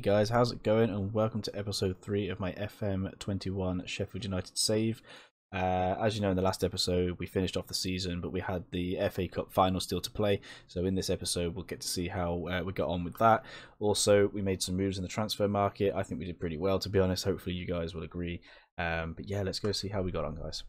Guys, how's it going? And welcome to episode 3 of my FM21 Sheffield United save. Uh, as you know, in the last episode, we finished off the season, but we had the FA Cup final still to play. So, in this episode, we'll get to see how uh, we got on with that. Also, we made some moves in the transfer market. I think we did pretty well, to be honest. Hopefully, you guys will agree. Um, but yeah, let's go see how we got on, guys.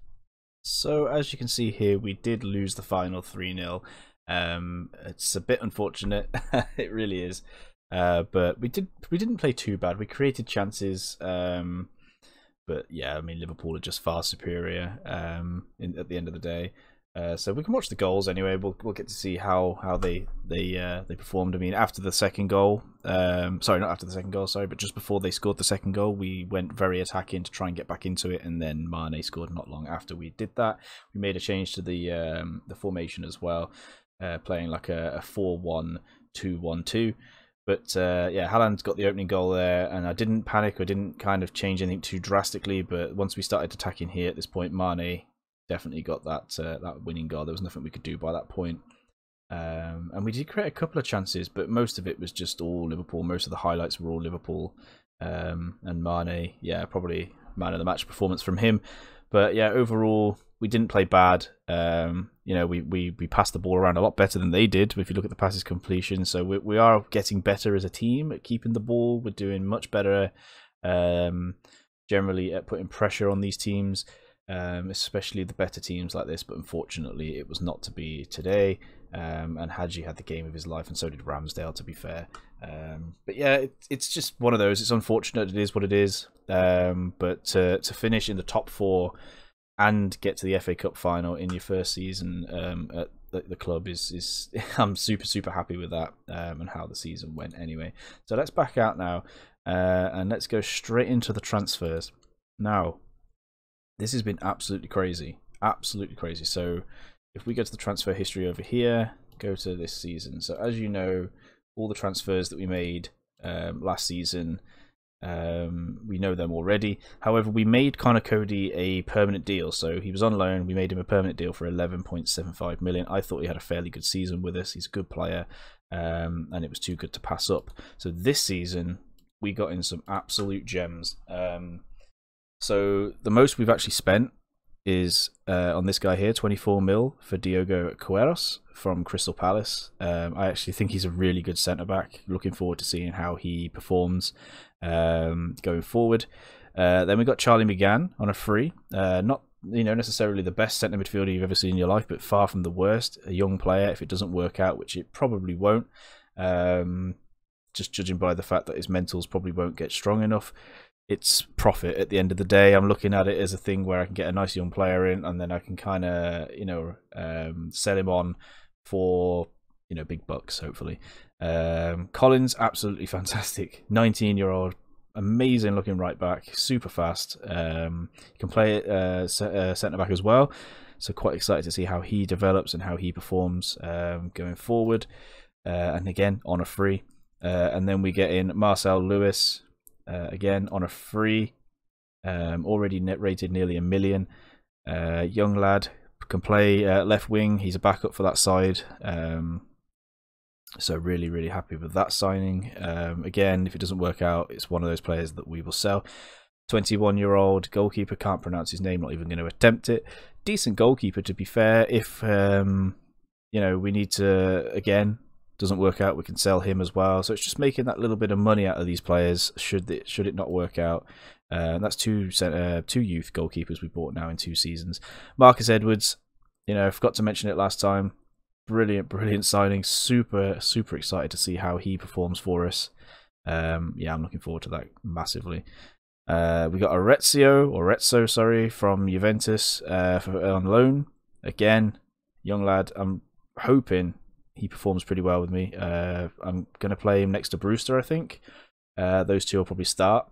So, as you can see here, we did lose the final 3 0. Um, it's a bit unfortunate. it really is. Uh, but we did we didn't play too bad. We created chances, um, but yeah, I mean Liverpool are just far superior um, in, at the end of the day. Uh, so we can watch the goals anyway. We'll we'll get to see how how they they uh, they performed. I mean, after the second goal, um, sorry, not after the second goal, sorry, but just before they scored the second goal, we went very attacking to try and get back into it, and then Mane scored not long after we did that. We made a change to the um, the formation as well, uh, playing like a, a four one two one two. But uh, yeah, Haaland got the opening goal there, and I didn't panic or didn't kind of change anything too drastically. But once we started attacking here at this point, Mane definitely got that uh, that winning goal. There was nothing we could do by that point. Um, and we did create a couple of chances, but most of it was just all Liverpool. Most of the highlights were all Liverpool. Um, and Mane, yeah, probably man of the match performance from him. But yeah, overall, we didn't play bad. Um, you know, we, we, we passed the ball around a lot better than they did. If you look at the passes completion, so we we are getting better as a team at keeping the ball. We're doing much better, um, generally at putting pressure on these teams, um, especially the better teams like this. But unfortunately, it was not to be today. Um, and Hadji had the game of his life, and so did Ramsdale. To be fair, um, but yeah, it, it's just one of those. It's unfortunate. It is what it is. Um, but to to finish in the top four and get to the FA Cup final in your first season um, at the, the, club is is I'm super super happy with that um, and how the season went anyway. So let's back out now uh, and let's go straight into the transfers. Now, this has been absolutely crazy, absolutely crazy. So if we go to the transfer history over here, go to this season. So as you know, all the transfers that we made um, last season um, we know them already. However, we made Conor Coady a permanent deal, so he was on loan. We made him a permanent deal for 11.75 million. I thought he had a fairly good season with us. He's a good player, um, and it was too good to pass up. So this season, we got in some absolute gems. Um, so the most we've actually spent is uh, on this guy here, 24 mil for Diogo Queirós from Crystal Palace. Um, I actually think he's a really good centre back. Looking forward to seeing how he performs um, going forward. Uh, then we got Charlie McGann on a free. Uh, not you know necessarily the best centre midfielder you've ever seen in your life, but far from the worst. A young player, if it doesn't work out, which it probably won't. Um, just judging by the fact that his mentals probably won't get strong enough it's profit at the end of the day. I'm looking at it as a thing where I can get a nice young player in, and then I can kind of you know um, sell him on for you know big bucks hopefully. Um, Collins absolutely fantastic, 19 year old, amazing looking right back, super fast. Um, can play uh, uh, centre back as well. So quite excited to see how he develops and how he performs um, going forward. Uh, and again on a free. Uh, and then we get in Marcel Lewis, uh, again on a free, um, already net rated nearly a million. Uh, young lad can play uh, left wing. He's a backup for that side. Um, so really, really happy with that signing. Um, again, if it doesn't work out, it's one of those players that we will sell. 21 year old goalkeeper can't pronounce his name. Not even going to attempt it. Decent goalkeeper, to be fair. If um, you know we need to again doesn't work out, we can sell him as well. So it's just making that little bit of money out of these players should it should it not work out. Uh, that's two uh, two youth goalkeepers we bought now in two seasons. Marcus Edwards, you know, I forgot to mention it last time. Brilliant, brilliant signing. Super, super excited to see how he performs for us. Um, yeah, I'm looking forward to that massively. Uh, we got Arezzo or sorry, from Juventus uh, for, on loan. Again, young lad. I'm hoping he performs pretty well with me. Uh, I'm going to play him next to Brewster, I think. Uh, those two will probably start.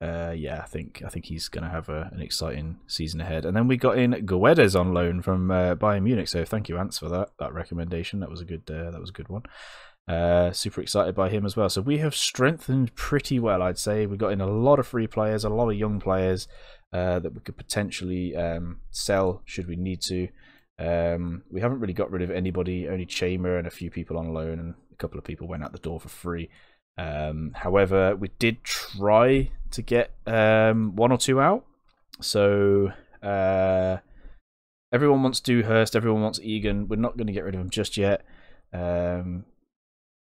Uh, yeah, I think I think he's going to have a, an exciting season ahead. And then we got in Guedes on loan from uh, Bayern Munich. So thank you, Ants, for that that recommendation. That was a good uh, that was a good one. Uh, super excited by him as well. So we have strengthened pretty well, I'd say. We got in a lot of free players, a lot of young players that we could potentially um, sell should we need to. Um, we haven't really got rid of anybody, only Chamber and a few people on loan, and a couple of people went out the door for free. Um, however, we did try to get um, one or two out. So uh, everyone wants Dewhurst, everyone wants Egan. We're not going to get rid of him just yet. Um,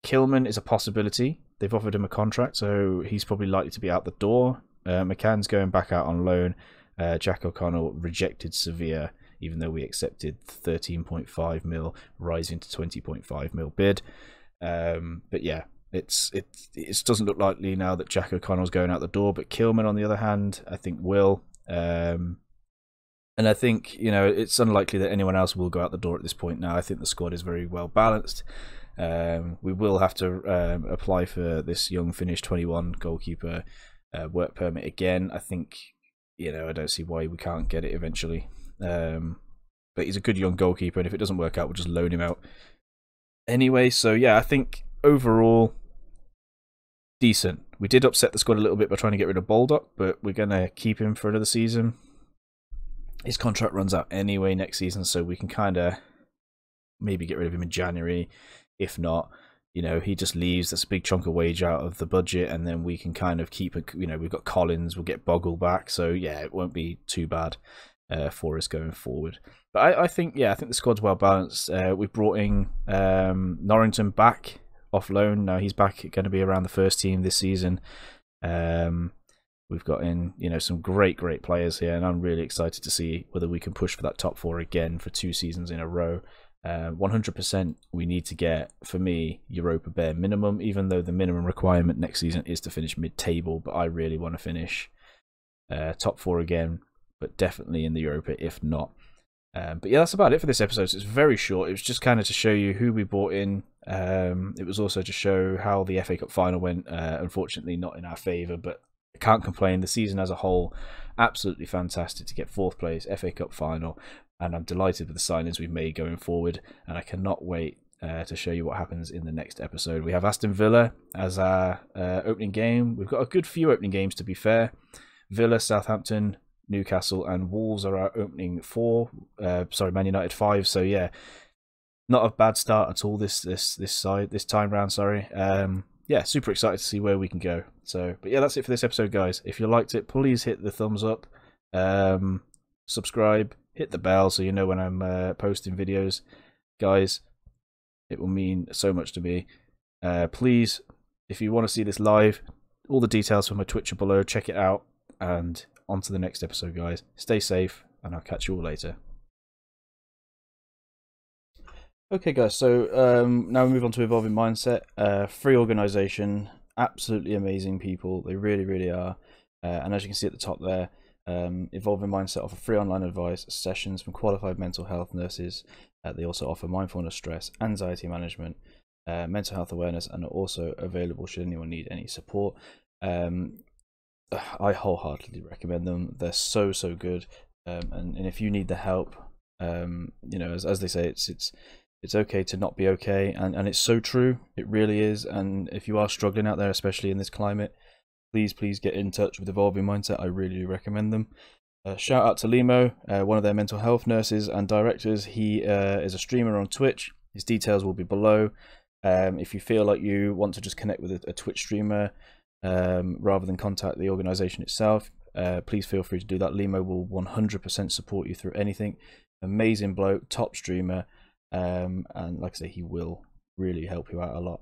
Kilman is a possibility. They've offered him a contract, so he's probably likely to be out the door. Uh, McCann's going back out on loan. Uh, Jack O'Connell rejected Sevilla, even though we accepted 13.5 mil, rising to 20.5 mil bid. Um, but yeah, it's it it doesn't look likely now that Jack O'Connell's going out the door. But Kilman, on the other hand, I think will. Um, and I think you know it's unlikely that anyone else will go out the door at this point. Now I think the squad is very well balanced. Um, we will have to um, apply for this young Finnish 21 goalkeeper uh, work permit again. I think you know I don't see why we can't get it eventually. Um, but he's a good young goalkeeper, and if it doesn't work out, we'll just loan him out anyway. So yeah, I think overall decent. We did upset the squad a little bit by trying to get rid of Baldock, but we're gonna keep him for another season. His contract runs out anyway next season, so we can kind of maybe get rid of him in January. If not, you know, he just leaves. That's a big chunk of wage out of the budget, and then we can kind of keep it. You know, we've got Collins, we'll get Bogle back, so yeah, it won't be too bad uh, for us going forward. But I, I, think, yeah, I think the squad's well balanced. Uh, we've brought in um, Norrington back off loan. Now he's back, going to be around the first team this season. Um, we've got in, you know, some great, great players here, and I'm really excited to see whether we can push for that top four again for two seasons in a row. Uh, 100% we need to get, for me, Europa bare minimum, even though the minimum requirement next season is to finish mid table. But I really want to finish uh, top four again, but definitely in the Europa if not. Um, but yeah, that's about it for this episode. So it's very short. It was just kind of to show you who we bought in. Um, it was also to show how the FA Cup final went. Uh, unfortunately, not in our favour, but I can't complain. The season as a whole, absolutely fantastic to get fourth place, FA Cup final, and I'm delighted with the signings we've made going forward. And I cannot wait uh, to show you what happens in the next episode. We have Aston Villa as our uh, opening game. We've got a good few opening games to be fair. Villa, Southampton, Newcastle, and Wolves are our opening four. Uh, sorry, Man United five. So yeah, not a bad start at all. This this this side this time round. Sorry. Um, yeah, super excited to see where we can go. So, but yeah, that's it for this episode, guys. If you liked it, please hit the thumbs up, um, subscribe, hit the bell so you know when I'm uh, posting videos, guys. It will mean so much to me. Uh, please, if you want to see this live, all the details from my Twitch are below. Check it out, and on to the next episode, guys. Stay safe, and I'll catch you all later. Okay, guys, so um, now we move on to Evolving Mindset. Uh, free organization, absolutely amazing people. They really, really are. Uh, and as you can see at the top there, um, Evolving Mindset offer free online advice sessions from qualified mental health nurses. Uh, they also offer mindfulness, stress, anxiety management, uh, mental health awareness, and are also available should anyone need any support. Um, I wholeheartedly recommend them. They're so so good, um, and and if you need the help, um, you know, as as they say, it's it's it's okay to not be okay, and and it's so true. It really is. And if you are struggling out there, especially in this climate, please please get in touch with Evolving Mindset. I really recommend them. Uh, shout out to Limo, uh, one of their mental health nurses and directors. He uh, is a streamer on Twitch. His details will be below. Um, if you feel like you want to just connect with a, a Twitch streamer um, rather than contact the organization itself, uh, please feel free to do that. Limo will 100% support you through anything. Amazing bloke, top streamer, um, and like I say, he will really help you out a lot.